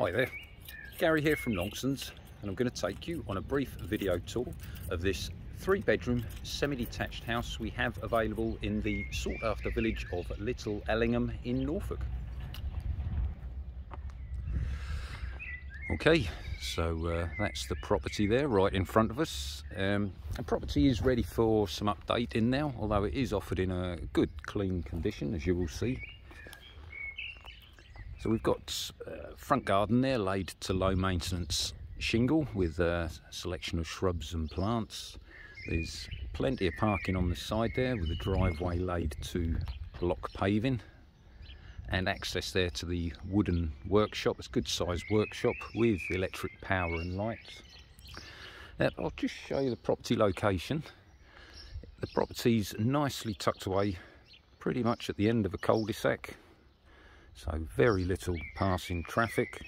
Hi there, Gary here from Longsons and I'm going to take you on a brief video tour of this three bedroom semi-detached house we have available in the sought after village of Little Ellingham in Norfolk. Okay, so uh, that's the property there right in front of us. Um, the property is ready for some updating now, although it is offered in a good clean condition as you will see. So we've got uh, front garden there laid to low maintenance shingle with a selection of shrubs and plants. There's plenty of parking on the side there with a driveway laid to block paving and access there to the wooden workshop. It's a good sized workshop with electric power and lights. Now, I'll just show you the property location. The property's nicely tucked away pretty much at the end of a cul-de-sac so very little passing traffic.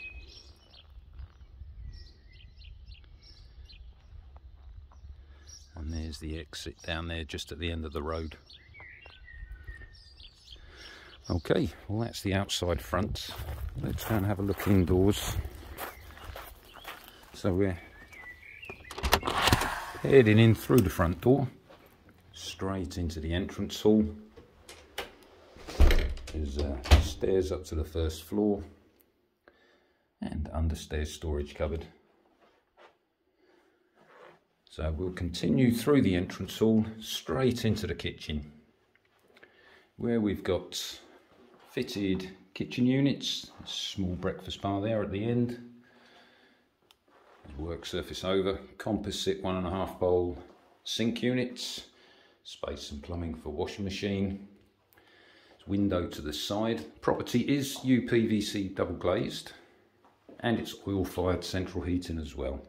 And there's the exit down there just at the end of the road. Okay well that's the outside front. Let's go and have a look indoors. So we're heading in through the front door straight into the entrance hall. There's uh, stairs up to the first floor and understairs storage cupboard. So we'll continue through the entrance hall straight into the kitchen where we've got fitted kitchen units, small breakfast bar there at the end, work surface over, composite one and a half bowl sink units, space and plumbing for washing machine, window to the side. Property is UPVC double glazed and it's oil fired central heating as well.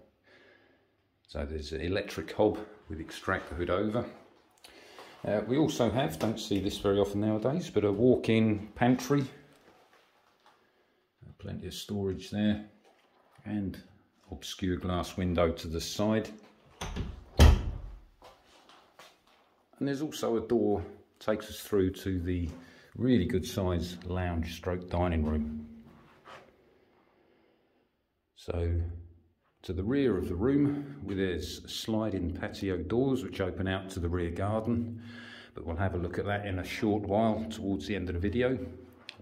So there's an electric hob with extractor hood over. Uh, we also have, don't see this very often nowadays, but a walk-in pantry. Plenty of storage there and obscure glass window to the side. And there's also a door takes us through to the Really good size lounge stroke dining room. So to the rear of the room there's sliding patio doors which open out to the rear garden but we'll have a look at that in a short while towards the end of the video.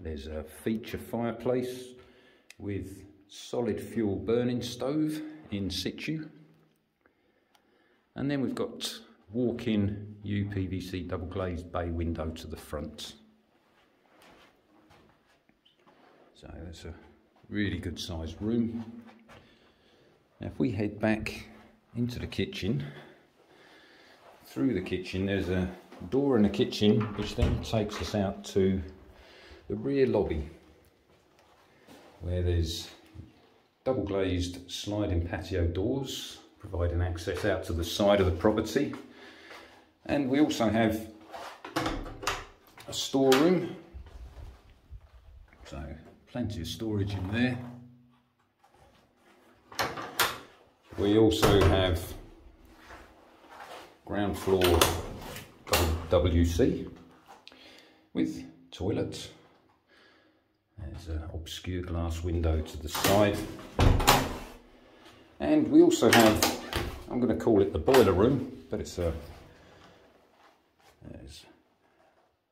There's a feature fireplace with solid fuel burning stove in situ and then we've got walk-in UPVC double glazed bay window to the front. So that's a really good sized room. Now if we head back into the kitchen, through the kitchen there's a door in the kitchen which then takes us out to the rear lobby where there's double glazed sliding patio doors providing access out to the side of the property and we also have a storeroom so plenty of storage in there. We also have ground floor WC with toilet. There's an obscure glass window to the side. And we also have, I'm going to call it the boiler room, but it's a,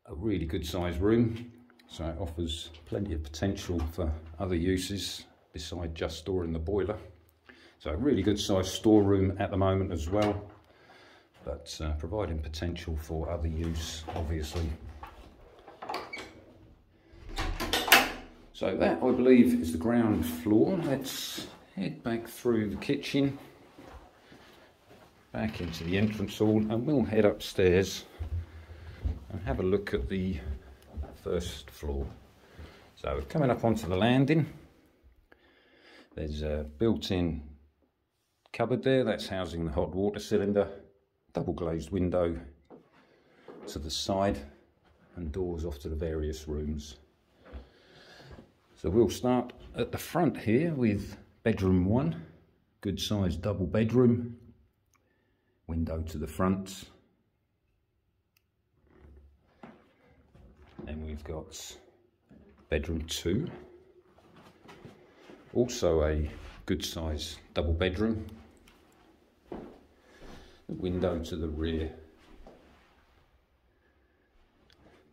a really good sized room so it offers plenty of potential for other uses beside just storing the boiler. So a really good sized storeroom at the moment as well, but uh, providing potential for other use, obviously. So that, I believe, is the ground floor. Let's head back through the kitchen, back into the entrance hall, and we'll head upstairs and have a look at the first floor. So coming up onto the landing, there's a built-in cupboard there, that's housing the hot water cylinder, double glazed window to the side and doors off to the various rooms. So we'll start at the front here with bedroom one, good sized double bedroom, window to the front, Then we've got bedroom two. Also a good size double bedroom. The window to the rear.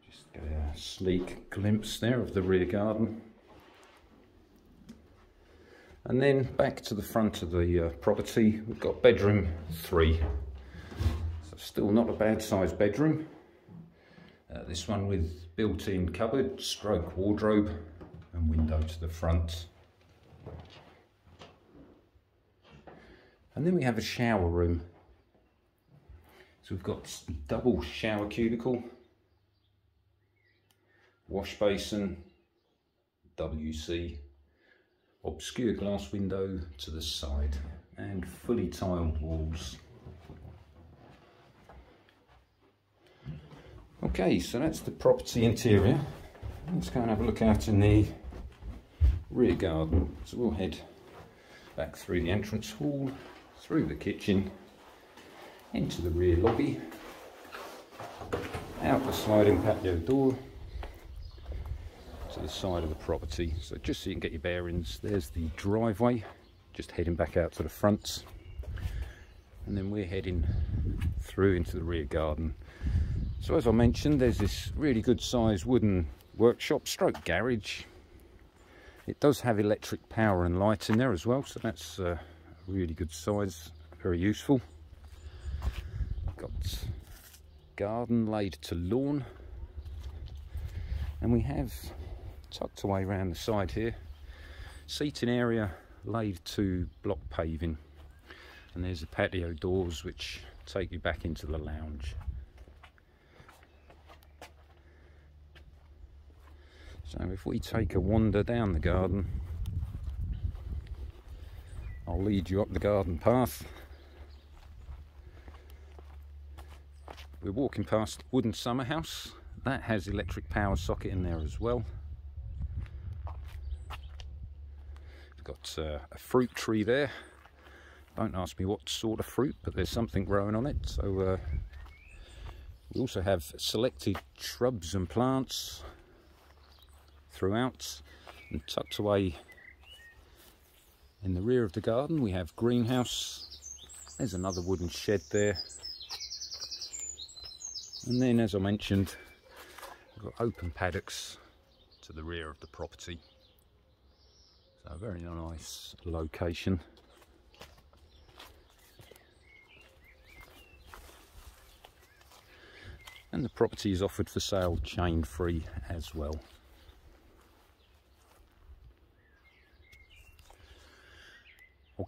Just get a sleek glimpse there of the rear garden. And then back to the front of the uh, property, we've got bedroom three. So still not a bad sized bedroom. Uh, this one with built-in cupboard, stroke wardrobe and window to the front. And then we have a shower room. So we've got double shower cubicle, wash basin, WC, obscure glass window to the side and fully tiled walls. Okay, so that's the property interior. Let's go and have a look out in the rear garden. So we'll head back through the entrance hall, through the kitchen, into the rear lobby, out the sliding patio door, to the side of the property. So just so you can get your bearings, there's the driveway, just heading back out to the front. And then we're heading through into the rear garden. So as I mentioned, there's this really good sized wooden workshop stroke garage. It does have electric power and light in there as well, so that's uh, really good size, very useful. Got garden laid to lawn. And we have tucked away around the side here, seating area laid to block paving. And there's the patio doors which take you back into the lounge. So if we take a wander down the garden, I'll lead you up the garden path. We're walking past Wooden Summer House. That has electric power socket in there as well. We've got uh, a fruit tree there. Don't ask me what sort of fruit, but there's something growing on it. So uh, we also have selected shrubs and plants throughout. And tucked away in the rear of the garden we have greenhouse. There's another wooden shed there. And then as I mentioned we've got open paddocks to the rear of the property. So a very nice location. And the property is offered for sale chain free as well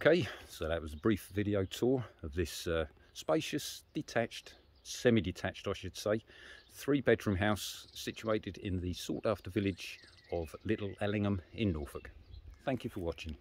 Okay, so that was a brief video tour of this uh, spacious, detached, semi-detached I should say, three bedroom house situated in the sought after village of Little Ellingham in Norfolk. Thank you for watching.